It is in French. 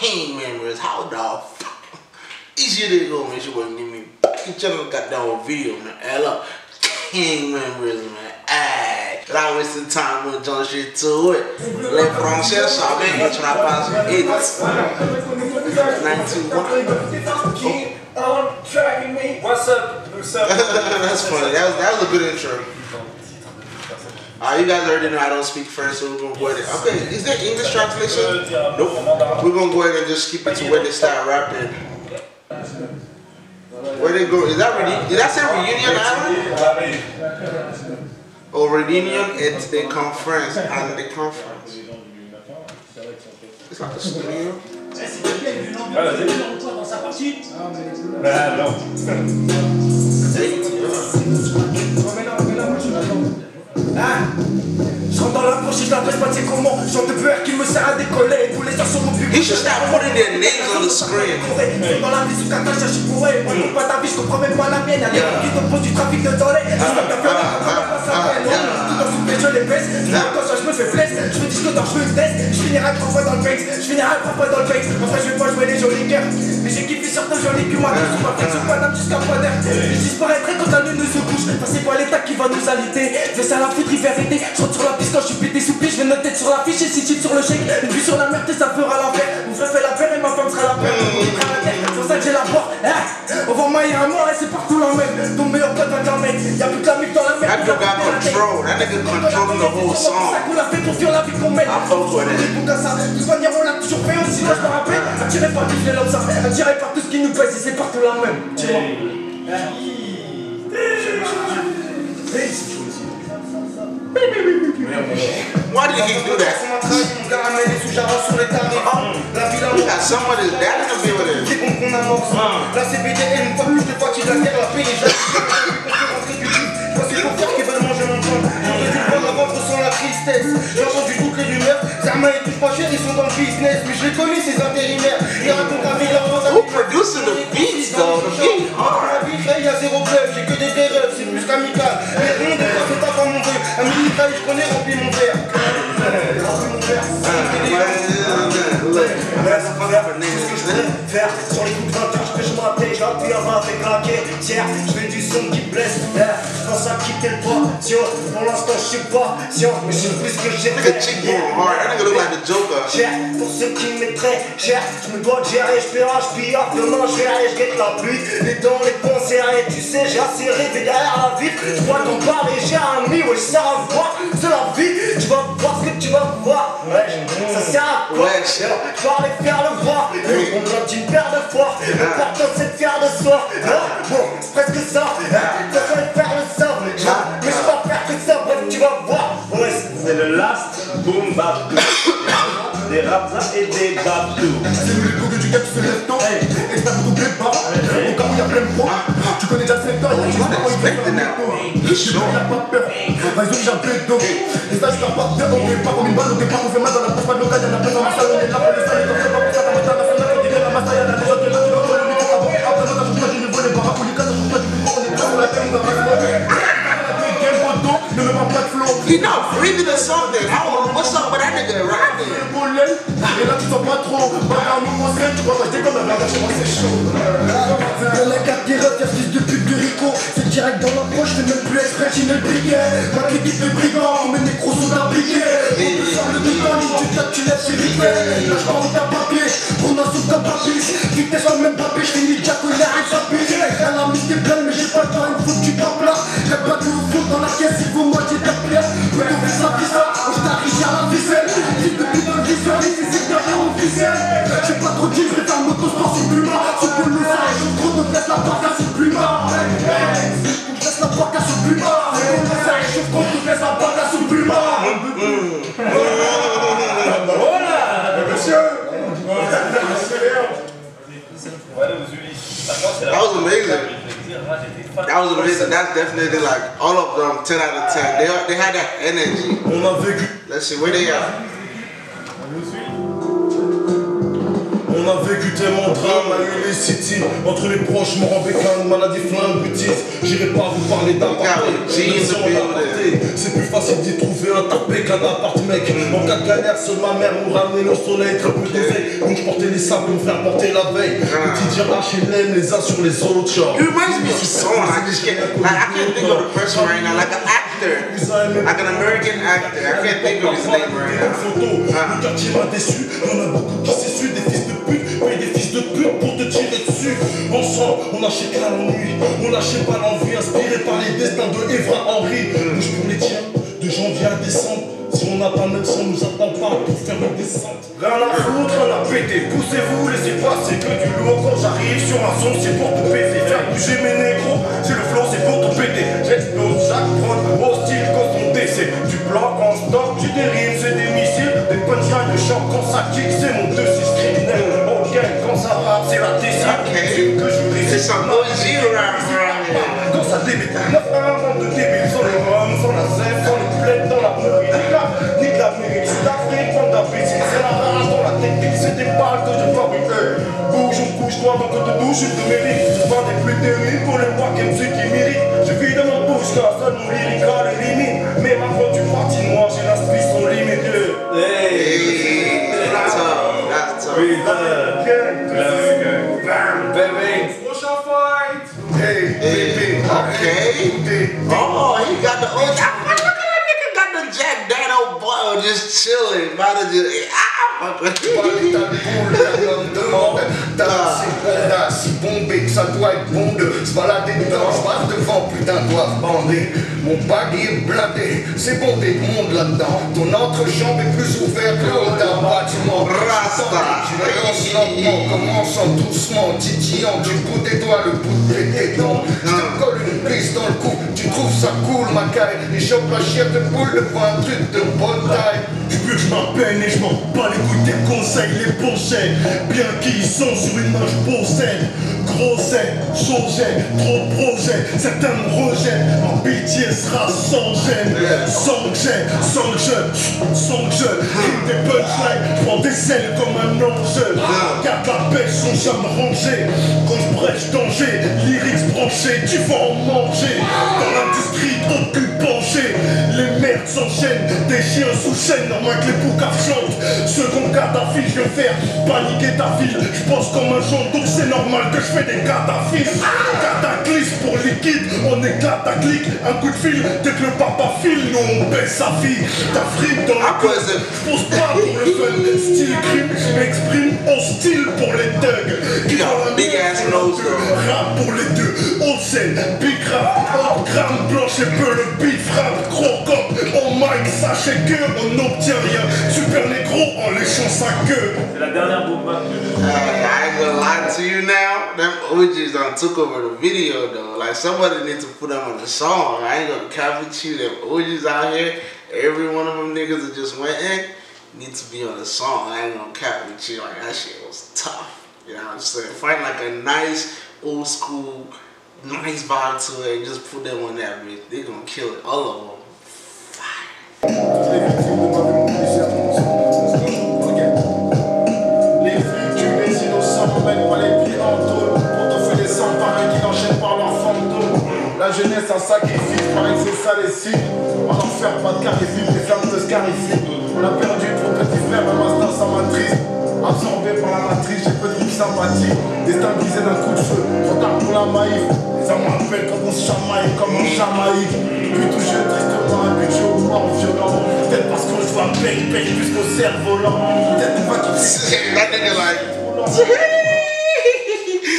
pain memories. How the fuck is you there going, man? It's your boy, Nimi. Fucking channel got down with video, man. Hello. King memories, man. Ayy. Without wasting time, we're we'll to it. Le Francais, Charmaine, et tu n'as pas eu 8. 921. Keep on dragging me. What's up? What's up? That's funny. That was, that was a good intro. Uh, you guys already know I don't speak French, so we're gonna go ahead. And, okay, is there English translation? Nope. We're gonna go ahead and just keep it to where they start rapping. Where they go? Is that reunion? Did I say reunion island? Or reunion at the conference and the conference. It's like a studio. Bah je la baisse pas, sais comment Genre de qui me sert à décoller. Tous les gens sur mon public. Should start putting their names on the screen. Dans la vie sous kata, je suis bourré. Moi je pas ta vie, je comprends même pas la mienne. Y'a des gens qui te posent du trafic de Je comprends pas ça. Tout dans sous je les baisse. Quand je me fais flex Je me dis que dans je une Je finirai trois fois dans le face Je finirai trois fois dans le face En fait je vais pas jouer les jolis cœurs Mais j'ai kiffé ta jolie puis moi Je suis pas fait sur Paname jusqu'à Paname Je disparaîtrai quand la lune se couche. Enfin c'est pas l'état qui va nous aliter Je vais à la foudre vérité Je rentre sur la piste quand je suis pété sous pied. Je vais tête sur l'affiche et si tu sur le chèque. Une vue sur la merde ça fera l'affaire Mon frère fait la paire et ma femme sera la paire C'est pour ça que j'ai la porte On va mailler un mort et c'est partout la même. Ton meilleur pote va te la mettre Y'a plus que la mif dans la merde. That dude got control. That nigga controlling the whole C'est pour ça song. qu'on a fait pour fuir la vie qu'on mène I fuck with it. À de toute manière on l'a toujours fait aussi. Moi je me rappelle, attiré par tout ce comme ça. Attiré par tout ce qui nous pèse et c'est partout la même. Why did he do that? Got. C'est bon qu'on amorce La CBDN, fois plus de fatigue, la guerre, la paix, Je vois ces pauvres qui veulent manger mon pain J'aurais dû voir avant, je la tristesse J'ai entendu toutes les rumeurs Zerma et tout pas cher, ils sont dans le business Mais je les connais ces intérimaires Ils racontent la vie, leur Who producing the beats though? The beat hard. il y a zéro bluff, j'ai que des vrais rêves, c'est plus qu'amical. Mais rien de c'est pas. Un je connais, remplis mon verre. Remplis mon verre. Look, that's a fucking nigga. Faire sur les coups de 20 que je fais du son qui blesse. Je à quitter le. Pour l'instant, je suis pas mais je plus que j'ai. Cher, pour ceux qui m'aideraient, cher, je me dois de gérer, je paiera, je pille, demain je verrai, je la pluie, les dents, les ponts serrés, tu sais, j'ai assez rêvé derrière la vitre, je vois ton pari, j'ai un ami, ça voir, ça quoi, Ouais, je vais aller faire le voir, on me une paire de fois, l'important c'est de faire de soi, Ah, bon, c'est presque ça, ça va faire le ça, mais je vais pas faire que ça, bref, tu vas voir, ouais, c'est- C'est le last boom bap Des rapsa et des babdou. C'est le coup du gars qui se lève tôt Et t'as tout blé bas Au cas où y'a plein de froid Tu connais déjà le secteur Y'a juste quand il fait un métaux Il a pas peur Vas-y j'ai un peu d'eau Et ça je t'en pas de On fait pas comme une balle On est salle I don't what's up with that nigga je chez moi c'est chaud Dans la carte des fils de pute de Rico C'est direct dans l'approche, fais même plus exprès, ne le briguet Ma clique de brigand, mes gros On te sort le tu tapes, tu lèves, faire motosport sur Pluma Sur Pelousa, et je trop de laisse la barca sur Pluma Je laisse la barca sur Pluma Pelousa, et je trop de laisse la barca sur Pluma That was amazing. That was amazing. That's definitely like all of them 10 out of 10. They, they had that energy. On a vécu, Let's see, where they at? On a vécu mon drame eu les city. Entre les proches, mon bécane, maladie, flingue, bêtise. J'irai pas vous parler d'aparté. C'est plus facile d'y trouver un tapé qu'un appart, mec. En cas de galère, seule ma mère nous ramenait le soleil, très peu d'oseille. Donc je portais les sables, me faire porter la veille. Quotidien HLM, les uns sur les autres, genre. It reminds me of song. I just can't, like, I can't think of the person right now. Like an actor, like an American actor. I can't think of his name right now. Ah. Le quartier m'a déçu, y'en a beaucoup qui s'essuient, des fils dessus. Ensemble, on lâchait qu'à l'ennui, on lâchait pas l'envie, inspiré par les destins de Evra Henry. Bouge pour les tiens, de janvier à décembre. Si on n'a pas 900, on nous attend pas pour faire une descente. Rien à foutre, rien à péter, poussez-vous, laissez passer que du lourd quand j'arrive sur un son, c'est pour te baiser. Faire bouger mes négros, c'est le flow, c'est pour te péter. J'explose chaque prod, hostile cause ton décès. Tu bloques en stock, tu dérives, c'est des missiles, des punchlines de choc quand ça kick, c'est mon débute, neuf un monde de débiles sans les roms, sans la zèbre, sans les plaies dans la mairie. Nique la, nique l'Amérique, c'est l'Afrique, bande d'imbéciles. C'est la rage dans la technique, c'est des balles que je fabrique. Bouge, on couche, toi, donc que te douche, une de mes rimes. Pas des plus terribles pour les mois qui me qui méritent. Je vis dans ma bouche, car ça nous lyrique à les limites. Mais ma voix du parti noir, j'ai l'inspire son limite. Hey, that's tough. That's tough. Hey, bébé, Okay. Oh, he got the OG. I feel like that nigga got the Jack Dano boy just chilling. About to just, ah, fuck with Pas you. ta boule, la gomme de mort. T'as si bon, t'as si bombé que ça doit être bon de se balader dedans. Putain, doivent bander. Mon baggy est blindé, c'est bon des mondes là-dedans. Ton entrejambe est plus ouverte que d'un bâtiment. Rasta. Tu relances lentement, commençant doucement, titillant du bout des doigts, le bout de tes dents. Je te colle une piste dans le cou, tu trouves ça cool, ma caille. Et chope la chair de poule un truc de bonne taille. Tu veux que je m'appelle et je m'en bats les couilles des conseils, les penchets. Bien qu'ils sont sur une marche possède. Grosset, changer, trop de projets. Certains me rejettent, en pitié sera sans gêne. Sans que sans que je, sans que je. Des punchlines, prends des ailes comme un ange. Garde la pêche, son jamais rangé. Quand je brèche danger, lyrics branchés, tu vas en manger. Dans l'industrie, trop cul penché. Les merdes s'enchaînent, des chiens sous chaîne, normal que les boucaves chantent. Second Kadhafi, je viens faire paniquer ta ville. Je pense comme un genre, donc c'est normal que je fais des cataphiles. Cataclysme pour liquide, on éclate ta clique. Un coup de fil, dès que le papa file, nous on baisse sa fille. Ta frime dans la Ah, c'est- je pose pas pour le fun, style crime, je m'exprime hostile pour les thugs. Qui dans la big ass pour nose, les. Rap pour les deux, haute scène, big rap, gramme blanche et peu le beat frappe, gros cop, on mic, sachez que on n'obtient rien. Super négro oh, en léchant sa queue. C'est la dernière bombe que uh, I ain't gonna lie to you now. Them OGs done took over the video though. Like somebody needs to put them on the song. I ain't gonna cap with you. Them OGs out here, every one of them niggas that just went in need to be on the song. I ain't gonna cap with you. Like that shit was tough. You know what I'm saying? Find like a nice old school, nice vibe to it and just put them on that bitch. They gonna kill it. All of them. La jeunesse un sacrifice, pareil que c'est ça les signes. En enfer, pas de carifile, les flammes te scarifient On a perdu trop petit frère, un master sa matrice. Absorbé par la matrice, j'ai peu de groupes sympathiques Destin brisé d'un coup de feu, trop tard pour la maïf. Les on chamaille comme en Jamaïque Puis touché tristement, habitué au mort violent Peut-être parce qu'on se voit paye, paye plus qu'au cerf-volant Peut-être qu'on va like.